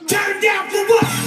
Turn down for what?